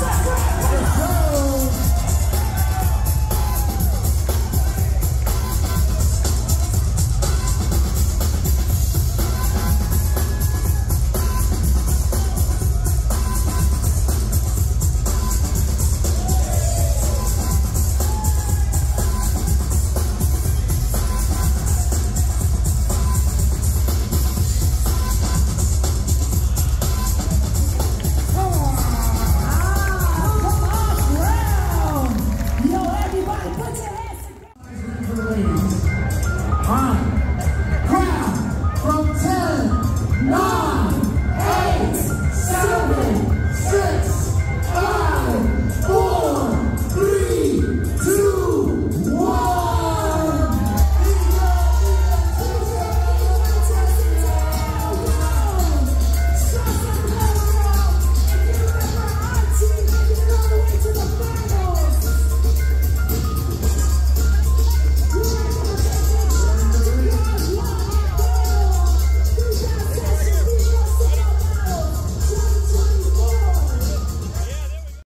Let's go.